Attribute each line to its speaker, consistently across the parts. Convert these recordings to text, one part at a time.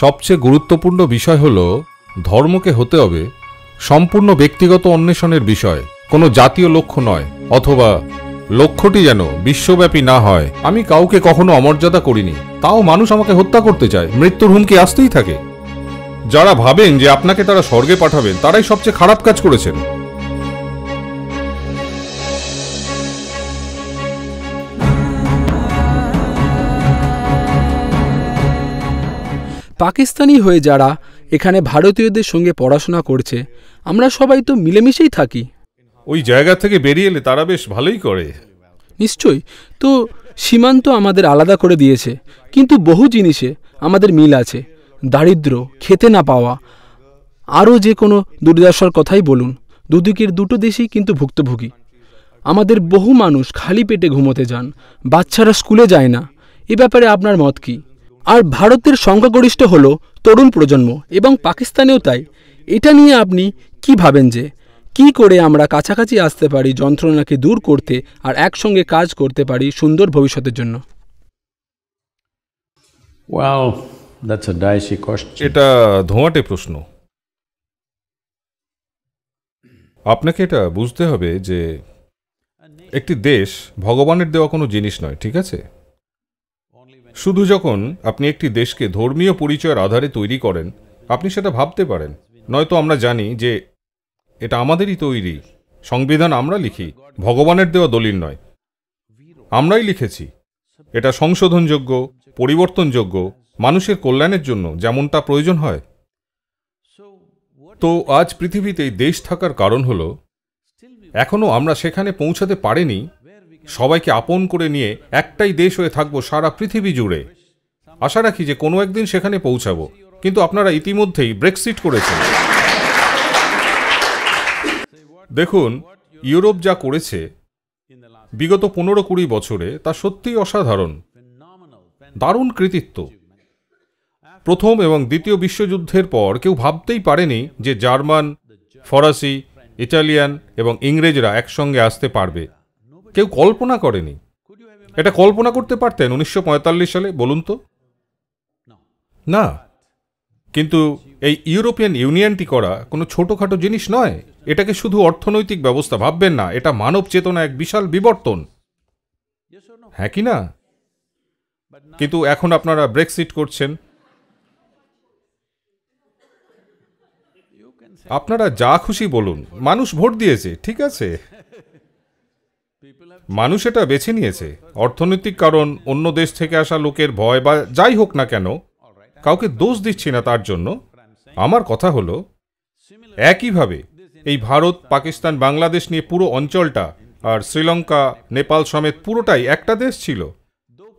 Speaker 1: সবচেয়ে গুরুত্বপূর্ণ বিষয় হল ধর্মকে হতে হবে সম্পূর্ণ ব্যক্তিগত অন্বেষণের বিষয়, কোনো জাতীয় লক্ষ্য নয়, অথবা লক্ষ্যটি যেন বিশ্বব্যাপী না হয়। আমি কাউকে কখনো অমর্যাদা করিনি, তাও মানুষ আমাকে হত্যা করতে চায়, মৃত্যুর হুমকি আসতেই থাকে। যারা ভাবেন যে আপনাকে তারা স্বর্গে পাঠাবেন, তারাই সবচেয়ে খারাপ কাজ করেছেন।
Speaker 2: পাকিস্তানি হয়ে যারা এখানে ভারতীয়দের সঙ্গে পড়াশোনা করছে আমরা সবাই তো মিলেমিশেই থাকি।
Speaker 1: ওই জায়গা থেকে বেরিয়ে এলে তারা বেশ ভালোই করে।
Speaker 2: নিশ্চয়ই তো সীমান্ত আমাদের আলাদা করে দিয়েছে কিন্তু বহু জিনিসে আমাদের মিল আছে দারিদ্র খেতে না পাওয়া। আরও যে কোনো দুর্দশার কথাই বলুন দুদিকের দুটো দেশই কিন্তু ভুক্তভোগী। আমাদের বহু মানুষ খালি পেটে ঘুমোতে যান বাচ্চারা স্কুলে যায় না এ ব্যাপারে আপনার মত কি? আর ভারতের সংখ্যাগরিষ্ঠ হল তরুণ প্রজন্ম এবং পাকিস্তানেও তাই। এটা নিয়ে আপনি কি ভাবেন যে কি করে আমরা কাছাকাছি আসতে পারি যন্ত্রণাকে দূর করতে আর একসঙ্গে কাজ করতে পারি সুন্দর ভবিষ্যতের জন্য.
Speaker 1: এটা ধোঁয়াটে প্রশ্ন। আপনাকে এটা বুঝতে হবে যে একটি দেশ ভগবানের দেওয়া কোনো জিনিস নয় ঠিক আছে? শুধু যখন আপনি একটি দেশকে ধর্মীয় পরিচয়ের আধারে তৈরি করেন, আপনি সেটা ভাবতে পারেন। নয়তো আমরা জানি যে এটা আমাদেরই তৈরি। সংবিধান আমরা লিখি, ভগবানের দেওয়া দলিল নয়। আমরাই লিখেছি। এটা সংশোধনযোগ্য, পরিবর্তনযোগ্য, মানুষের কল্যাণের জন্য যেমনটা প্রয়োজন হয়। তো আজ পৃথিবীতে দেশ থাকার কারণ হল এখনও আমরা সেখানে পৌঁছাতে পারিনি সবাইকে আপন করে নিয়ে একটাই দেশ হয়ে থাকব সারা পৃথিবী জুড়ে। আশা রাখি যে কোনো একদিন সেখানে পৌঁছাবো। কিন্তু আপনারা ইতিমধ্যেই ব্রেক্সিট করেছেন। দেখুন, ইউরোপ যা করেছে, বিগত পনেরো কুড়ি বছরে তা সত্যিই অসাধারণ। দারুণ কৃতিত্ব। প্রথম এবং দ্বিতীয় বিশ্বযুদ্ধের পর কেউ ভাবতেই পারেনি যে জার্মান, ফরাসি ইটালিয়ান এবং ইংরেজরা একসঙ্গে আসতে পারবে। কেউ কল্পনা করেনি। এটা কল্পনা করতে পারতেন উনিশশো পঁয়তাল্লিশ সালে, বলুন তো? না। কিন্তু এই ইউরোপিয়ান ইউনিয়নটি করা কোনো ছোটোখাটো জিনিস নয়। এটাকে শুধু অর্থনৈতিক ব্যবস্থা ভাববেন না, এটা মানব চেতনা এক বিশাল বিবর্তন। হ্যাঁ কি না? কিন্তু এখন আপনারা ব্রেক্সিট করছেন। আপনারা যা খুশি বলুন, মানুষ ভোট দিয়েছে, ঠিক আছে। মানুষ এটা বেছে নিয়েছে। অর্থনৈতিক কারণ, অন্য দেশ থেকে আসা লোকের ভয় বা যাই হোক না কেন, কাউকে দোষ দিচ্ছি না তার জন্য। আমার কথা হলো, একইভাবে এই ভারত, পাকিস্তান, বাংলাদেশ নিয়ে পুরো অঞ্চলটা আর শ্রীলঙ্কা, নেপাল সমেত পুরোটাই একটা দেশ ছিল।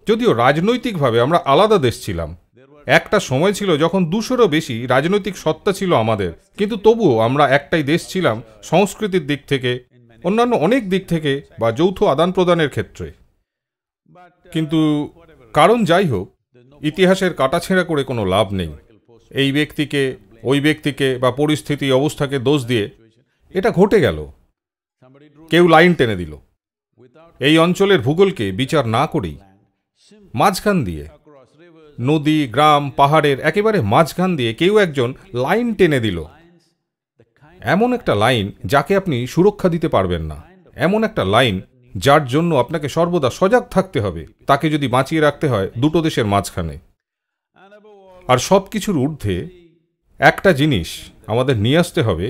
Speaker 1: যদিও রাজনৈতিকভাবে আমরা আলাদা দেশ ছিলাম। একটা সময় ছিল যখন দুশোরও বেশি রাজনৈতিক সত্তা ছিল আমাদের। কিন্তু তবুও আমরা একটাই দেশ ছিলাম সংস্কৃতির দিক থেকে অন্যান্য অনেক দিক থেকে বা যৌথ আদান প্রদানের ক্ষেত্রে। কিন্তু কারণ যাই হোক, ইতিহাসের কাটাছেঁড়া করে কোনো লাভ নেই। এই ব্যক্তিকে, ওই ব্যক্তিকে বা পরিস্থিতি, অবস্থাকে দোষ দিয়ে এটা ঘটে গেল। কেউ লাইন টেনে দিল। এই অঞ্চলের ভূগোলকে বিচার না করেই মাঝখান দিয়ে নদী, গ্রাম, পাহাড়ের একেবারে মাঝখান দিয়ে কেউ একজন লাইন টেনে দিল। এমন একটা লাইন যাকে আপনি সুরক্ষা দিতে পারবেন না। এমন একটা লাইন যার জন্য আপনাকে সর্বদা সজাগ থাকতে হবে। তাকে যদি বাঁচিয়ে রাখতে হয় দুটো দেশের মাঝখানে। আর সব কিছুর ঊর্ধ্বে একটা জিনিস আমাদের নিয়ে আসতে হবে।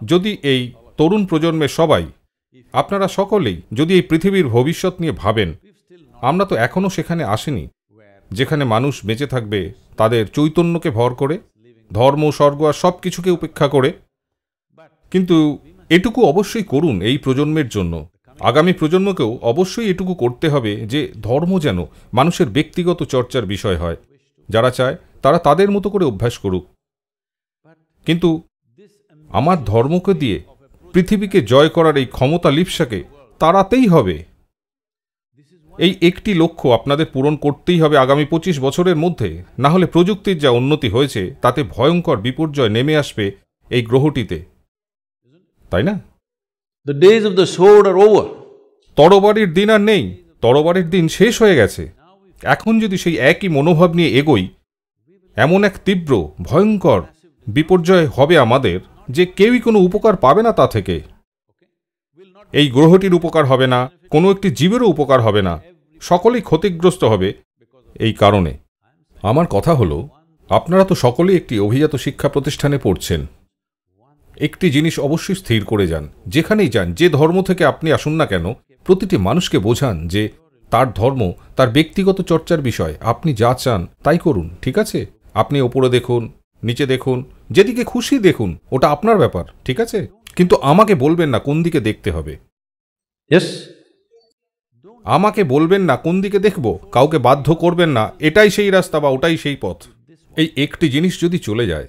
Speaker 1: যদি এই তরুণ প্রজন্মের সবাই, আপনারা সকলেই যদি এই পৃথিবীর ভবিষ্যৎ নিয়ে ভাবেন, আমরা তো এখনও সেখানে আসেনি, যেখানে মানুষ বেঁচে থাকবে তাদের চৈতন্যকে ভর করে, ধর্ম, স্বর্গ আর সব কিছুকে উপেক্ষা করে। কিন্তু এটুকু অবশ্যই করুন এই প্রজন্মের জন্য। আগামী প্রজন্মকেও অবশ্যই এটুকু করতে হবে যে ধর্ম যেন মানুষের ব্যক্তিগত চর্চার বিষয় হয়। যারা চায়, তারা তাদের মতো করে অভ্যাস করুক। কিন্তু আমার ধর্মকে দিয়ে পৃথিবীকে জয় করার এই ক্ষমতা লিপসাকে তাড়াতেই হবে। এই একটি লক্ষ্য আপনাদের পূরণ করতেই হবে আগামী পঁচিশ বছরের মধ্যে। না হলে প্রযুক্তির যা উন্নতি হয়েছে, তাতে ভয়ঙ্কর বিপর্যয় নেমে আসবে এই গ্রহটিতে। তাই না?
Speaker 3: The days of the sword R over.
Speaker 1: তরবারির দিন আর নেই তরবারির দিন শেষ হয়ে গেছে। এখন যদি সেই একই মনোভাব নিয়ে এগোই এমন এক তীব্র ভয়ঙ্কর বিপর্যয় হবে আমাদের যে কেউই কোনো উপকার পাবে না তা থেকে। এই গ্রহটির উপকার হবে না কোনো একটি জীবেরও উপকার হবে না সকলেই ক্ষতিগ্রস্ত হবে এই কারণে। আমার কথা হলো আপনারা তো সকলেই একটি অভিজাত শিক্ষা প্রতিষ্ঠানে পড়ছেন। একটি জিনিস অবশ্যই স্থির করে যান। যেখানেই যান যে ধর্ম থেকে আপনি আসুন না কেন প্রতিটি মানুষকে বোঝান যে তার ধর্ম তার ব্যক্তিগত চর্চার বিষয়। আপনি যা চান তাই করুন ঠিক আছে? আপনি ওপরে দেখুন নিচে দেখুন যেদিকে খুশি দেখুন ওটা আপনার ব্যাপার ঠিক আছে? কিন্তু আমাকে বলবেন না কোন দিকে দেখতে হবে? আমাকে বলবেন না কোন দিকে দেখব কাউকে বাধ্য করবেন না এটাই সেই রাস্তা বা ওটাই সেই পথ। এই একটি জিনিস যদি চলে যায়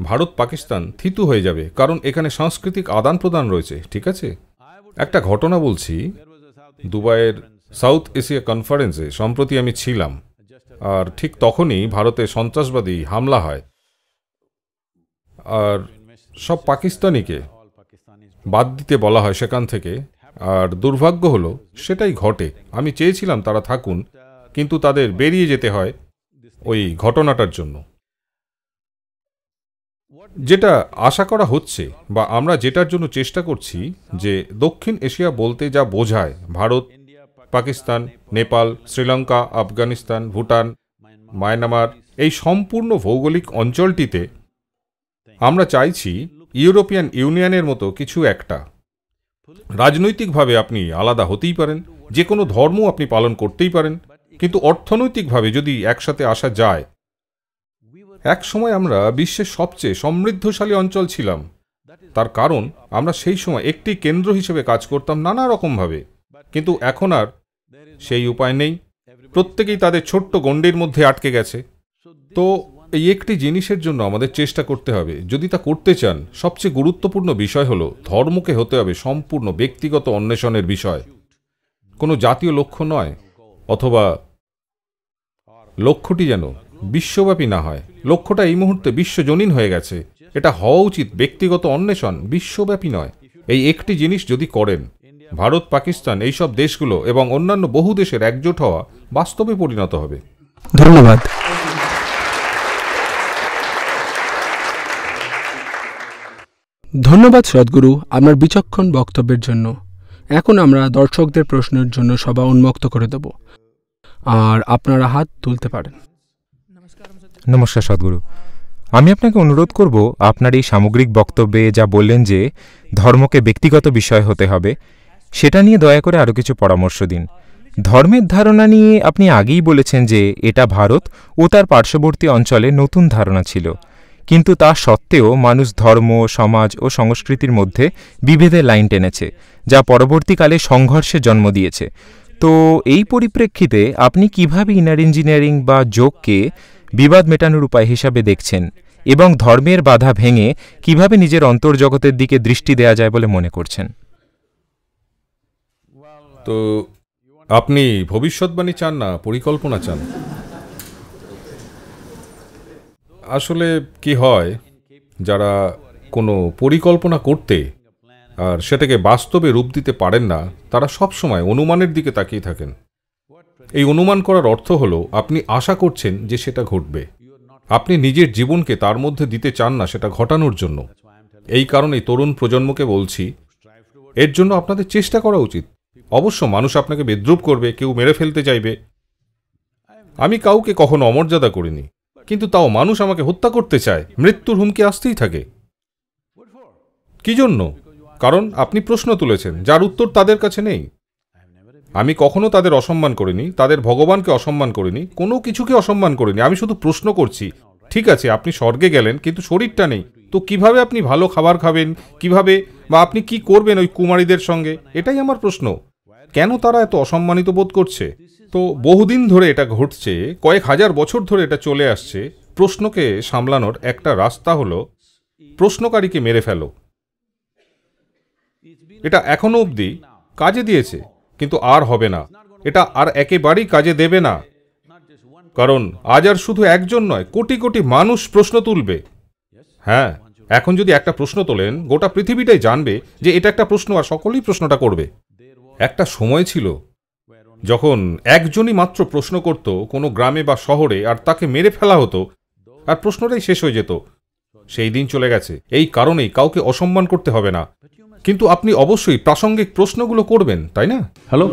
Speaker 1: ভারত পাকিস্তান থিতু হয়ে যাবে, কারণ এখানে সাংস্কৃতিক আদান প্রদান রয়েছে, ঠিক আছে? একটা ঘটনা বলছি, দুবাইয়ের সাউথ এশিয়া কনফারেন্সে, সম্প্রতি আমি ছিলাম, আর ঠিক তখনই ভারতে সন্ত্রাসবাদী হামলা হয়, আর সব পাকিস্তানিকে বাদ দিতে বলা হয় সেখান থেকে, আর দুর্ভাগ্য হলো সেটাই ঘটে। আমি চেয়েছিলাম তারা থাকুন, কিন্তু তাদের বেরিয়ে যেতে হয় ওই ঘটনাটার জন্য। যেটা আশা করা হচ্ছে বা আমরা যেটার জন্য চেষ্টা করছি যে দক্ষিণ এশিয়া বলতে যা বোঝায়, ভারত, পাকিস্তান, নেপাল, শ্রীলঙ্কা, আফগানিস্তান, ভুটান, মায়ানমার, এই সম্পূর্ণ ভৌগোলিক অঞ্চলটিতে আমরা চাইছি ইউরোপিয়ান ইউনিয়নের মতো কিছু একটা। রাজনৈতিকভাবে আপনি আলাদা হতেই পারেন, যে কোনো ধর্ম আপনি পালন করতেই পারেন, কিন্তু অর্থনৈতিকভাবে যদি একসাথে আসা যায় এক সময় আমরা বিশ্বের সবচেয়ে সমৃদ্ধশালী অঞ্চল ছিলাম। তার কারণ, আমরা সেই সময় একটি কেন্দ্র হিসেবে কাজ করতাম নানা রকমভাবে। কিন্তু এখন আর সেই উপায় নেই। প্রত্যেকেই তাদের ছোট্ট গণ্ডির মধ্যে আটকে গেছে। তো এই একটি জিনিসের জন্য আমাদের চেষ্টা করতে হবে। যদি তা করতে চান, সবচেয়ে গুরুত্বপূর্ণ বিষয় হলো ধর্মকে হতে হবে সম্পূর্ণ ব্যক্তিগত অন্বেষণের বিষয়। কোনো জাতীয় লক্ষ্য নয়, অথবা লক্ষ্যটি যেন বিশ্বব্যাপী না হয়। লক্ষ্যটা এই মুহূর্তে বিশ্বজনীন হয়ে গেছে। এটা হওয়া উচিত ব্যক্তিগত অন্বেষণ, বিশ্বব্যাপী নয়। এই একটি জিনিস যদি করেন, ভারত, পাকিস্তান, এইসব দেশগুলো এবং অন্যান্য বহু দেশের একজোট হওয়া বাস্তবে পরিণত হবে।
Speaker 2: ধন্যবাদ। ধন্যবাদ সদ্গুরু আপনার বিচক্ষণ বক্তব্যের জন্য। এখন আমরা দর্শকদের প্রশ্নের জন্য সভা উন্মুক্ত করে দেব। আর আপনারা হাত তুলতে পারেন।
Speaker 4: নমস্কার সদ্গুরু। আমি আপনাকে অনুরোধ করব আপনার এই সামগ্রিক বক্তব্যে যা বললেন যে ধর্মকে ব্যক্তিগত বিষয় হতে হবে, সেটা নিয়ে দয়া করে আরও কিছু পরামর্শ দিন। ধর্মের ধারণা নিয়ে আপনি আগেই বলেছেন যে এটা ভারত ও তার পার্শ্ববর্তী অঞ্চলে নতুন ধারণা ছিল। কিন্তু তা সত্ত্বেও মানুষ ধর্ম, সমাজ ও সংস্কৃতির মধ্যে বিভেদের লাইন টেনেছে, যা পরবর্তীকালে সংঘর্ষে জন্ম দিয়েছে। তো এই পরিপ্রেক্ষিতে আপনি কীভাবে ইনার ইঞ্জিনিয়ারিং বা যোগকে বিবাদ মেটানোর উপায় হিসাবে দেখছেন এবং ধর্মের বাধা ভেঙে কীভাবে নিজের অন্তর্জগতের দিকে দৃষ্টি দেয়া যায় বলে মনে করছেন।
Speaker 1: তো আপনি ভবিষ্যৎবাণী চান না, পরিকল্পনা চান? আসলে কি হয়, যারা কোনো পরিকল্পনা করতে আর সেটাকে বাস্তবে রূপ দিতে পারেন না, তারা সব সময় অনুমানের দিকে তাকিয়ে থাকেন। এই অনুমান করার অর্থ হলো, আপনি আশা করছেন যে সেটা ঘটবে। আপনি নিজের জীবনকে তার মধ্যে দিতে চান না, সেটা ঘটানোর জন্য। এই কারণেই তরুণ প্রজন্মকে বলছি, এর জন্য আপনাদের চেষ্টা করা উচিত। অবশ্য মানুষ আপনাকে বিদ্রুপ করবে, কেউ মেরে ফেলতে চাইবে। আমি কাউকে কখনো অমর্যাদা করিনি, কিন্তু তাও মানুষ আমাকে হত্যা করতে চায়। মৃত্যুর হুমকি আসতেই থাকে। কি জন্য? কারণ আপনি প্রশ্ন তুলেছেন, যার উত্তর তাদের কাছে নেই। আমি কখনো তাদের অসম্মান করিনি, তাদের ভগবানকে অসম্মান করিনি, কোনো কিছুকে অসম্মান করিনি। আমি শুধু প্রশ্ন করছি, ঠিক আছে, আপনি স্বর্গে গেলেন, কিন্তু শরীরটা নেই, তো কীভাবে আপনি ভালো খাবার খাবেন, কীভাবে বা আপনি কি করবেন ওই কুমারীদের সঙ্গে? এটাই আমার প্রশ্ন। কেন তারা এত অসম্মানিত বোধ করছে? তো বহুদিন ধরে এটা ঘটছে, কয়েক হাজার বছর ধরে এটা চলে আসছে। প্রশ্নকে সামলানোর একটা রাস্তা হলো, প্রশ্নকারীকে মেরে ফেলো। এটা এখনও অবধি কাজে দিয়েছে। কিন্তু আর হবে না। এটা আর একেবারেই কাজে দেবে না। কারণ আজ আর শুধু একজন নয়, কোটি কোটি মানুষ প্রশ্ন তুলবে। হ্যাঁ এখন যদি একটা প্রশ্ন তোলেন, গোটা পৃথিবীটাই জানবে যে এটা একটা প্রশ্ন আর সকলেই প্রশ্নটা করবে। একটা সময় ছিল যখন একজনই মাত্র প্রশ্ন করত কোনো গ্রামে বা শহরে আর তাকে মেরে ফেলা হতো আর প্রশ্নটাই শেষ হয়ে যেত। সেই দিন চলে গেছে। এই কারণেই কাউকে অসম্মান করতে হবে না। কিন্তু আপনি অবশ্যই প্রাসঙ্গিক প্রশ্নগুলো করবেন, তাই না?
Speaker 3: হ্যালো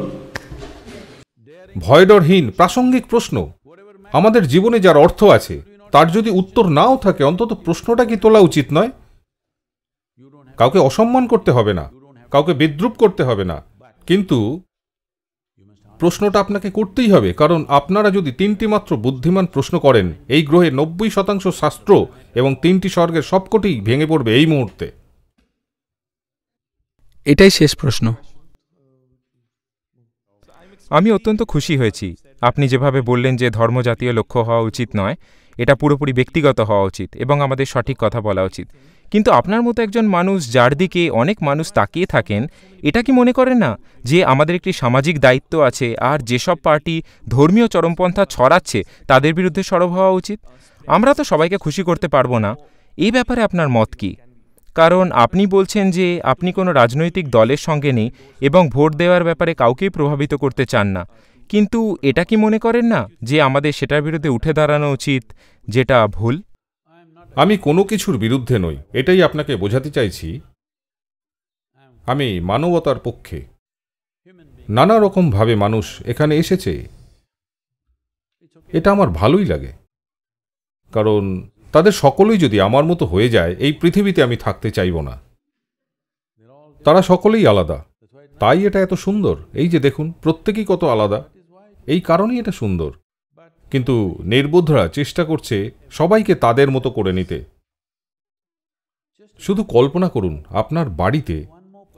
Speaker 1: ভয়ডরহীন প্রাসঙ্গিক প্রশ্ন। আমাদের জীবনে যার অর্থ আছে, তার যদি উত্তর নাও থাকে, অন্তত প্রশ্নটা কি তোলা উচিত নয়? কাউকে অসম্মান করতে হবে না, কাউকে বিদ্রুপ করতে হবে না। কিন্তু প্রশ্নটা আপনাকে করতেই হবে, কারণ আপনারা যদি তিনটি মাত্র বুদ্ধিমান প্রশ্ন করেন, এই গ্রহে নব্বই শতাংশ শাস্ত্র এবং তিনটি স্বর্গের সবকটি ভেঙে পড়বে এই মুহূর্তে।
Speaker 2: এটাই শেষ প্রশ্ন।
Speaker 4: আমি অত্যন্ত খুশি হয়েছি। আপনি যেভাবে বললেন যে ধর্মজাতীয় লক্ষ্য হওয়া উচিত নয়, এটা পুরোপুরি ব্যক্তিগত হওয়া উচিত এবং আমাদের সঠিক কথা বলা উচিত। কিন্তু আপনার মতো একজন মানুষ যার দিকে অনেক মানুষ তাকিয়ে থাকেন, এটা কি মনে করেন না যে আমাদের একটি সামাজিক দায়িত্ব আছে আর যেসব পার্টি ধর্মীয় চরমপন্থা ছড়াচ্ছে তাদের বিরুদ্ধে সরব হওয়া উচিত? আমরা তো সবাইকে খুশি করতে পারব না। এই ব্যাপারে আপনার মত কি? কারণ আপনি বলছেন যে আপনি কোনো রাজনৈতিক দলের সঙ্গে নেই এবং ভোট দেওয়ার ব্যাপারে কাউকেই প্রভাবিত করতে চান না। কিন্তু এটা কি মনে করেন না যে আমাদের সেটার বিরুদ্ধে উঠে দাঁড়ানো উচিত যেটা ভুল?
Speaker 1: আমি কোনো কিছুর বিরুদ্ধে নই, এটাই আপনাকে বোঝাতে চাইছি। আমি মানবতার পক্ষে। নানা রকমভাবে মানুষ এখানে এসেছে। এটা আমার ভালোই লাগে। কারণ তাদের সকলেই যদি আমার মতো হয়ে যায়, এই পৃথিবীতে আমি থাকতে চাইব না। তারা সকলেই আলাদা। তাই এটা এত সুন্দর। এই যে দেখুন, প্রত্যেকেই কত আলাদা। এই কারণেই এটা সুন্দর। কিন্তু নির্বোধরা চেষ্টা করছে সবাইকে তাদের মতো করে নিতে। শুধু কল্পনা করুন, আপনার বাড়িতে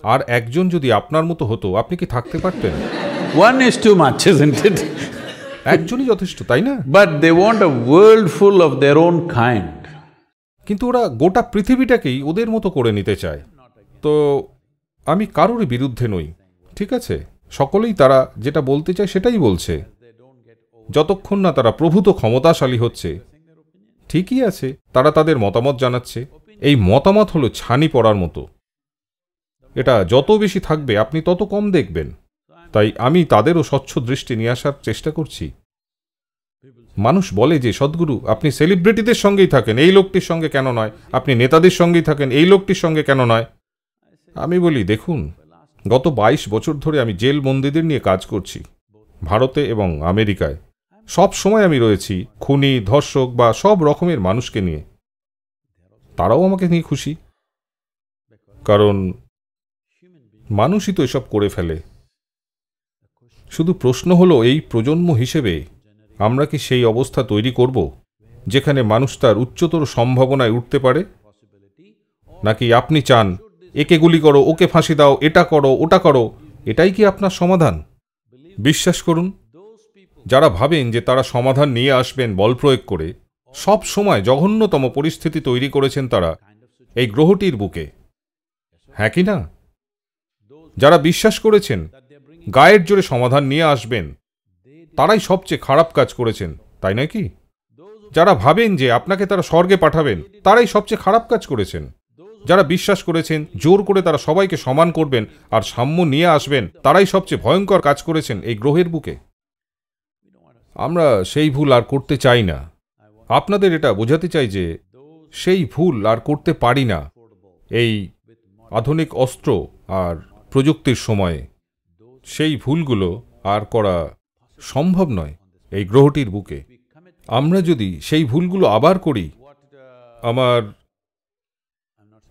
Speaker 1: আর একজন যদি আপনার মতো হতো, আপনি কি থাকতে পারতেন?
Speaker 3: One is too much?
Speaker 1: একজনই যথেষ্ট তাই না?
Speaker 3: But they want a world full of their own kind.
Speaker 1: কিন্তু ওরা গোটা পৃথিবীটাকেই ওদের মতো করে নিতে চায়। তো আমি কারোর বিরুদ্ধে নই ঠিক আছে? সকলেই তারা যেটা বলতে চায় সেটাই বলছে। যতক্ষণ না তারা প্রভূত ক্ষমতাশালী হচ্ছে ঠিকই আছে তারা তাদের মতামত জানাচ্ছে। এই মতামত হলো ছানি পড়ার মতো। এটা যত বেশি থাকবে আপনি তত কম দেখবেন। তাই আমি তাদেরও স্বচ্ছ দৃষ্টি নিয়ে আসার চেষ্টা করছি। মানুষ বলে যে, সদ্গুরু, আপনি সেলিব্রিটিদের সঙ্গেই থাকেন, এই লোকটির সঙ্গে কেন নয়? আপনি নেতাদের সঙ্গেই থাকেন, এই লোকটির সঙ্গে কেন নয়? আমি বলি, দেখুন, গত বাইশ বছর ধরে আমি জেল বন্দীদের নিয়ে কাজ করছি, ভারতে এবং আমেরিকায়। সব সময় আমি রয়েছি, খুনি, ধর্ষক বা সব রকমের মানুষকে নিয়ে। তারাও আমাকে নিয়ে খুশি। কারণ, মানুষই তো এসব করে ফেলে। শুধু প্রশ্ন হলো এই প্রজন্ম হিসেবে আমরা কি সেই অবস্থা তৈরি করব, যেখানে মানুষ তার উচ্চতর সম্ভাবনায় উঠতে পারে? নাকি আপনি চান, একে গুলি করো, ওকে ফাঁসি দাও, এটা করো, ওটা করো, এটাই কি আপনার সমাধান? বিশ্বাস করুন, যারা ভাবেন যে তারা সমাধান নিয়ে আসবেন বল প্রয়োগ করে, সব সময় জঘন্যতম পরিস্থিতি তৈরি করেছেন তারা এই গ্রহটির বুকে। হ্যাঁ কি না? যারা বিশ্বাস করেছেন গায়ের জোরে সমাধান নিয়ে আসবেন। তারাই সবচেয়ে খারাপ কাজ করেছেন, তাই নয় কি? যারা ভাবেন যে আপনাকে তারা স্বর্গে পাঠাবেন, তারাই সবচেয়ে খারাপ কাজ করেছেন। যারা বিশ্বাস করেছেন, জোর করে তারা সবাইকে সমান করবেন আর সাম্য নিয়ে আসবেন, তারাই সবচেয়ে ভয়ঙ্কর কাজ করেছেন এই গ্রহের বুকে। আমরা সেই ভুল আর করতে চাই না। আপনাদের এটা বোঝাতে চাই যে সেই ভুল আর করতে পারি না। এই আধুনিক অস্ত্র আর প্রযুক্তির সময়ে। সেই ভুলগুলো আর করা সম্ভব নয় এই গ্রহটির বুকে। আমরা যদি সেই ভুলগুলো আবার করি, আমার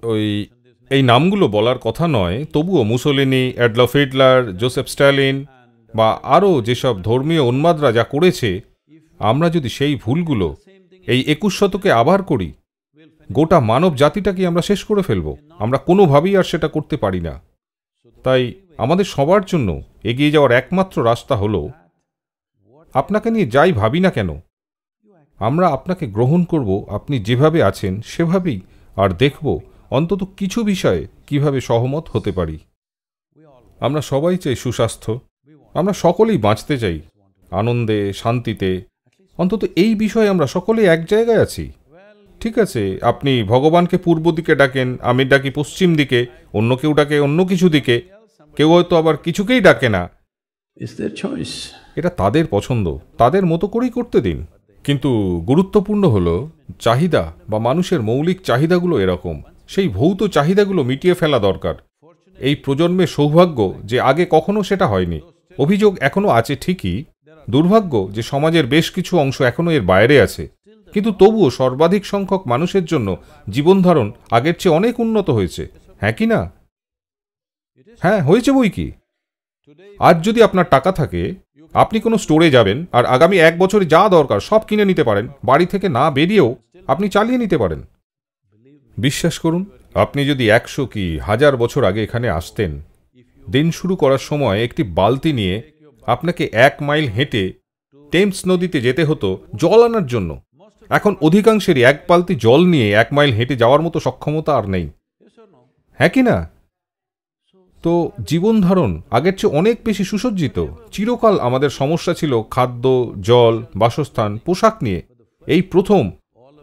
Speaker 1: ওই, এই নামগুলো বলার কথা নয়, তবুও Mussolini, Adolf Hitler, Joseph Stalin বা আরও যেসব ধর্মীয় উন্মাদরা যা করেছে, আমরা যদি সেই ভুলগুলো এই একুশ শতকে আবার করি, গোটা মানব জাতিটাকে আমরা শেষ করে ফেলব। আমরা কোনোভাবেই আর সেটা করতে পারি না। তাই আমাদের সবার জন্য এগিয়ে যাওয়ার একমাত্র রাস্তা হলো, আপনাকে নিয়ে যাই ভাবি না কেন। আমরা আপনাকে গ্রহণ করব, আপনি যেভাবে আছেন সেভাবেই, আর দেখব অন্তত কিছু বিষয়ে কীভাবে সহমত হতে পারি। আমরা সবাই চাই সুস্বাস্থ্য, আমরা সকলেই বাঁচতে চাই, আনন্দে, শান্তিতে, অন্তত এই বিষয়ে আমরা সকলে এক জায়গায় আছি। ঠিক আছে, আপনি ভগবানকে পূর্ব দিকে ডাকেন, আমি ডাকি পশ্চিম দিকে, অন্য কেউ ডাকে অন্য কিছু দিকে কেউ হয়তো আবার কিছুকেই ডাকে না. এটা তাদের পছন্দ। তাদের মতো করেই করতে দিন। কিন্তু গুরুত্বপূর্ণ হলো চাহিদা বা মানুষের মৌলিক চাহিদাগুলো এরকম। সেই ভৌত চাহিদাগুলো মিটিয়ে ফেলা দরকার। এই প্রজন্মের সৌভাগ্য যে আগে কখনো সেটা হয়নি। অভিযোগ এখনও আছে ঠিকই। দুর্ভাগ্য যে সমাজের বেশ কিছু অংশ এখনও এর বাইরে আছে। কিন্তু তবুও সর্বাধিক সংখ্যক মানুষের জন্য জীবনধারণ আগের চেয়ে অনেক উন্নত হয়েছে। হ্যাঁ কি না? হ্যাঁ হয়েছে বই কি? আজ যদি আপনার টাকা থাকে, আপনি কোনো স্টোরে যাবেন আর আগামী এক বছরে যা দরকার সব কিনে নিতে পারেন, বাড়ি থেকে না বেরিয়েও আপনি চালিয়ে নিতে পারেন। বিশ্বাস করুন, আপনি যদি একশো কি হাজার বছর আগে এখানে আসতেন, দিন শুরু করার সময় একটি বালতি নিয়ে আপনাকে এক মাইল হেঁটে টেমস নদীতে যেতে হতো জল আনার জন্য। এখন অধিকাংশেরই এক বালতি জল নিয়ে এক মাইল হেঁটে যাওয়ার মতো সক্ষমতা আর নেই। হ্যাঁ কি না? তো জীবন ধারণ আগের চেয়ে অনেক বেশি সুসজ্জিত। চিরকাল আমাদের সমস্যা ছিল খাদ্য, জল, বাসস্থান, পোশাক নিয়ে। এই প্রথম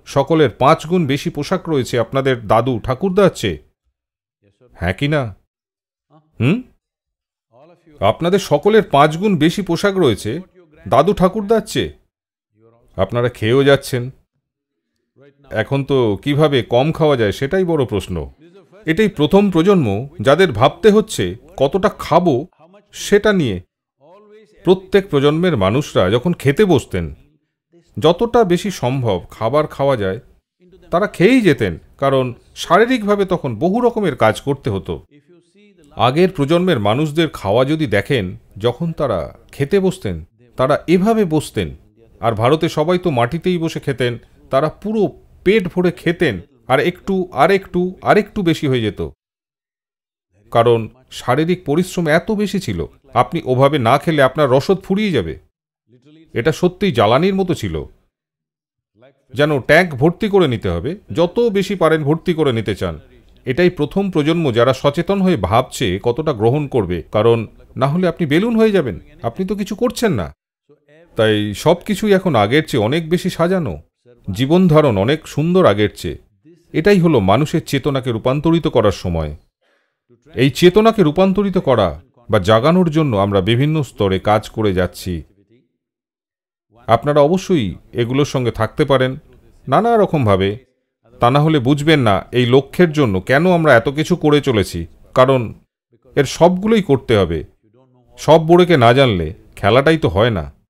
Speaker 1: সকলের পাঁচ গুণ বেশি পোশাক রয়েছে আপনাদের দাদু ঠাকুরদার চেয়ে হ্যাঁ কি না? হুম? আপনাদের সকলের পাঁচ গুণ বেশি পোশাক রয়েছে দাদু ঠাকুরদার চেয়ে আপনারা খেয়েও যাচ্ছেন। এখন তো কীভাবে কম খাওয়া যায় সেটাই বড় প্রশ্ন। এটাই প্রথম প্রজন্ম যাদের ভাবতে হচ্ছে কতটা খাব সেটা নিয়ে। প্রত্যেক প্রজন্মের মানুষরা যখন খেতে বসতেন, যতটা বেশি সম্ভব খাবার খাওয়া যায়, তারা খেয়েই যেতেন, কারণ শারীরিকভাবে তখন বহু রকমের কাজ করতে হতো। আগের প্রজন্মের মানুষদের খাওয়া যদি দেখেন, যখন তারা খেতে বসতেন, তারা এভাবে বসতেন। আর ভারতে সবাই তো মাটিতেই বসে খেতেন, তারা পুরো পেট ভরে খেতেন আর একটু আর একটু আর একটু বেশি হয়ে যেত। কারণ শারীরিক পরিশ্রম এত বেশি ছিল, আপনি ওভাবে না খেলে আপনার রসদ ফুরিয়ে যাবে। এটা সত্যিই জ্বালানির মতো ছিল। যেন ট্যাঙ্ক ভর্তি করে নিতে হবে, যত বেশি পারেন ভর্তি করে নিতে চান। এটাই প্রথম প্রজন্ম যারা সচেতন হয়ে ভাবছে কতটা গ্রহণ করবে, কারণ না হলে আপনি বেলুন হয়ে যাবেন, আপনি তো কিছু করছেন না। তাই সব কিছুই এখন আগের চেয়ে অনেক বেশি সাজানো। জীবন ধারণ অনেক সুন্দর আগের চেয়ে। এটাই হলো মানুষের চেতনাকে রূপান্তরিত করার সময়। এই চেতনাকে রূপান্তরিত করা বা জাগানোর জন্য আমরা বিভিন্ন স্তরে কাজ করে যাচ্ছি। আপনারা অবশ্যই এগুলোর সঙ্গে থাকতে পারেন নানা রকমভাবে তা না হলে বুঝবেন না এই লক্ষ্যের জন্য কেন আমরা এত কিছু করে চলেছি। কারণ এর সবগুলোই করতে হবে। সব বোড়েকে না জানলে খেলাটাই তো হয় না।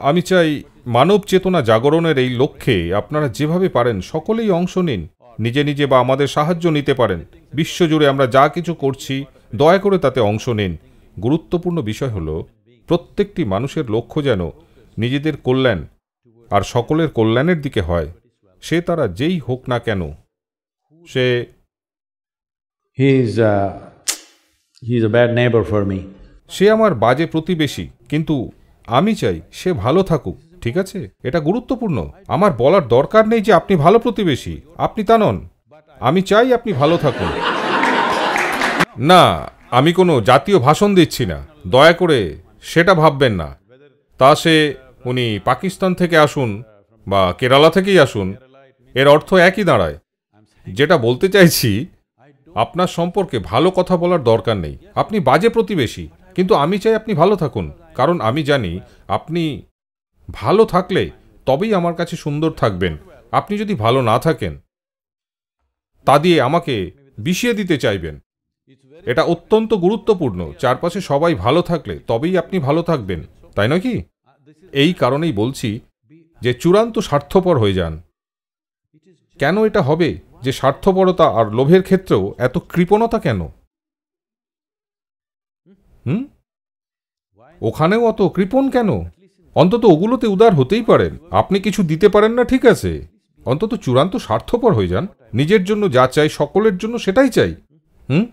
Speaker 1: আমি চাই মানব চেতনা জাগরণের এই লক্ষ্যে আপনারা যেভাবে পারেন সকলেই অংশ নিন। নিজে নিজে বা আমাদের সাহায্য নিতে পারেন। বিশ্বজুড়ে আমরা যা কিছু করছি দয়া করে তাতে অংশ নিন। গুরুত্বপূর্ণ বিষয় হল প্রত্যেকটি মানুষের লক্ষ্য যেন নিজেদের কল্যাণ আর সকলের কল্যাণের দিকে হয়। সে তারা যেই হোক না কেন সে
Speaker 3: uh,
Speaker 1: সে আমার বাজে প্রতিবেশী কিন্তু আমি চাই সে ভালো থাকুক, ঠিক আছে? এটা গুরুত্বপূর্ণ। আমার বলার দরকার নেই যে আপনি ভালো প্রতিবেশী। আপনি তা নন। আমি চাই আপনি ভালো থাকুন। না, আমি কোনো জাতীয় ভাষণ দিচ্ছি না। দয়া করে সেটা ভাববেন না। তা সে উনি পাকিস্তান থেকে আসুন বা কেরালা থেকেই আসুন, এর অর্থ একই দাঁড়ায়। যেটা বলতে চাইছি, আপনার সম্পর্কে ভালো কথা বলার দরকার নেই। আপনি বাজে প্রতিবেশী। কিন্তু আমি চাই আপনি ভালো থাকুন, কারণ আমি জানি আপনি ভালো থাকলে তবেই আমার কাছে সুন্দর থাকবেন। আপনি যদি ভালো না থাকেন, তা দিয়ে আমাকে বিষিয়ে দিতে চাইবেন। এটা অত্যন্ত গুরুত্বপূর্ণ, চারপাশে সবাই ভালো থাকলে তবেই আপনি ভালো থাকবেন, তাই নয় কি? এই কারণেই বলছি যে চূড়ান্ত স্বার্থপর হয়ে যান। কেন এটা হবে যে স্বার্থপরতা আর লোভের ক্ষেত্রেও এত কৃপণতা কেন? হুম? ওখানেও অত কৃপণ কেন? অন্তত ওগুলোতে উদার হতেই পারেন। আপনি কিছু দিতে পারেন না, ঠিক আছে। অন্তত চূড়ান্ত স্বার্থপর হয়ে যান। নিজের জন্য যা চাই, সকলের জন্য সেটাই চাই। হুম?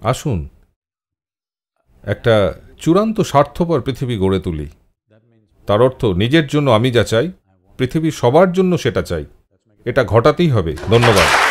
Speaker 1: আসুন। একটা চূড়ান্ত স্বার্থপর পৃথিবী গড়ে তুলি। তার অর্থ নিজের জন্য আমি যা চাই, পৃথিবীর সবার জন্য সেটা চাই। এটা ঘটাতেই হবে। ধন্যবাদ।